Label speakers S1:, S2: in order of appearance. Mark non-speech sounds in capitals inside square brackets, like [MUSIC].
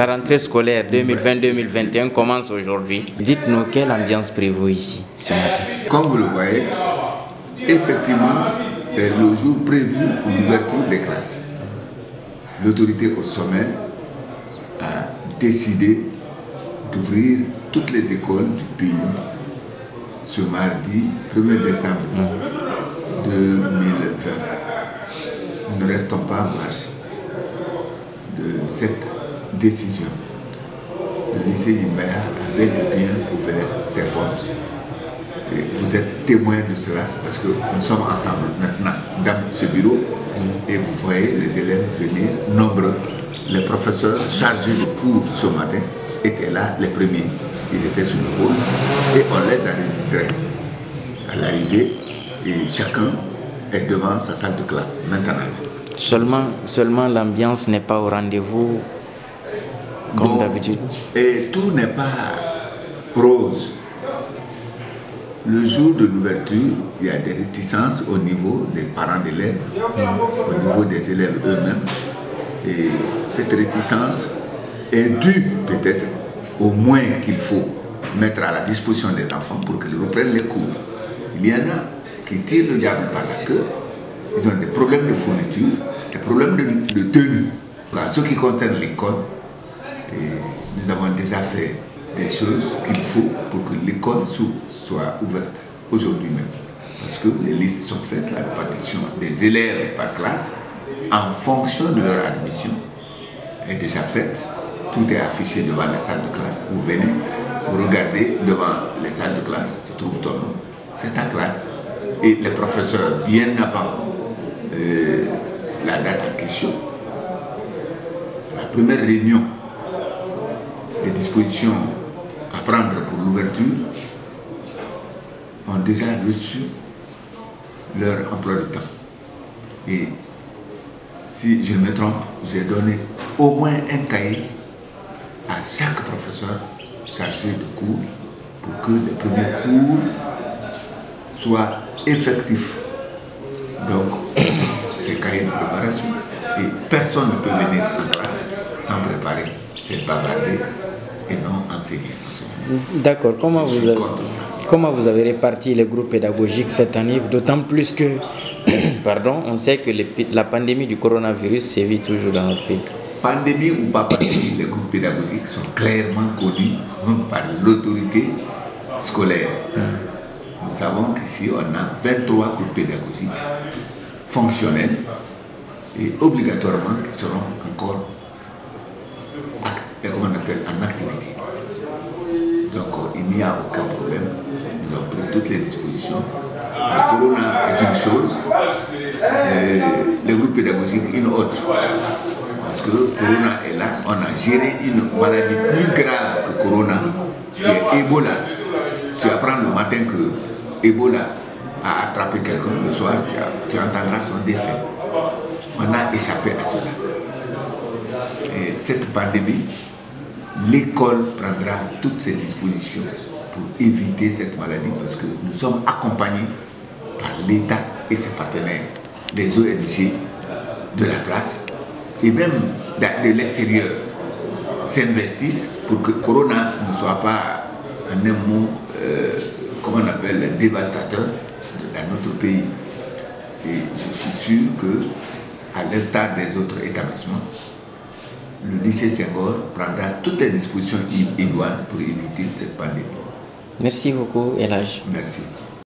S1: La rentrée scolaire 2020-2021 commence aujourd'hui. Dites-nous quelle ambiance prévaut ici ce matin.
S2: Comme vous le voyez, effectivement, c'est le jour prévu pour l'ouverture des classes. L'autorité au sommet a décidé d'ouvrir toutes les écoles du pays ce mardi 1er décembre 2020. Nous ne restons pas en marche de cette décision. Le lycée Imbaya a bel et bien ouvert ses portes. Vous êtes témoin de cela parce que nous sommes ensemble maintenant dans ce bureau et vous voyez les élèves venir nombreux. Les professeurs chargés de cours ce matin étaient là, les premiers. Ils étaient sur le pôle et on les enregistrait à l'arrivée et chacun est devant sa salle de classe maintenant.
S1: Seulement, seulement l'ambiance n'est pas au rendez-vous comme
S2: Bon,
S1: d'habitude.
S2: Et tout n'est pas rose. Le jour de l'ouverture, il y a des réticences au niveau des parents d'élèves, au niveau des élèves eux-mêmes. Et cette réticence est due peut-être au moins qu'il faut mettre à la disposition des enfants pour qu'ils reprennent les cours. Il y en a qui tirent le diable par la queue, ils ont des problèmes de fourniture, des problèmes de, de tenue. En ce qui concerne l'école, et nous avons déjà fait des choses qu'il faut pour que l'école soit ouverte aujourd'hui même. Parce que les listes sont faites, la répartition des élèves par classe en fonction de leur admission est déjà faite. Tout est affiché devant la salle de classe. Vous venez, vous regardez devant les salles de classe, tu trouves ton nom. C'est ta classe. Et les professeurs, bien avant euh, la date en question, la première réunion les dispositions à prendre pour l'ouverture ont déjà reçu leur emploi du temps. Et si je ne me trompe, j'ai donné au moins un cahier à chaque professeur chargé de cours pour que les premiers cours soient effectifs. Donc, [COUGHS] ces cahiers de préparation, et personne ne peut venir en classe sans préparer, c'est bavarder et non enseigner. en ce moment.
S1: D'accord. Comment vous avez,
S2: contre ça.
S1: comment vous avez réparti les groupes pédagogiques cette année D'autant plus que, [COUGHS] pardon, on sait que les la pandémie du coronavirus sévit toujours dans notre pays.
S2: Pandémie ou pas pandémie, les groupes pédagogiques sont clairement connus même par l'autorité scolaire. Nous savons qu'ici, on a 23 groupes pédagogiques fonctionnels et obligatoirement qui seront encore act- comment on appelle, en activité. A aucun problème. Nous avons pris toutes les dispositions. Le corona est une chose, et les groupes pédagogiques une autre. Parce que Corona est là, on a géré une maladie plus grave que Corona, qui est Ebola. Tu apprends le matin que Ebola a attrapé quelqu'un, le soir tu entendras son décès. On a échappé à cela. Et cette pandémie, l'école prendra toutes ses dispositions pour éviter cette maladie parce que nous sommes accompagnés par l'État et ses partenaires, les ONG de la place et même de l'extérieur s'investissent pour que Corona ne soit pas en un mot, euh, comment on appelle, dévastateur dans notre pays. Et je suis sûr que, à l'instar des autres établissements, le lycée Senghor prendra toutes les dispositions idoines pour éviter cette pandémie.
S1: Merci beaucoup, Elage.
S2: Merci.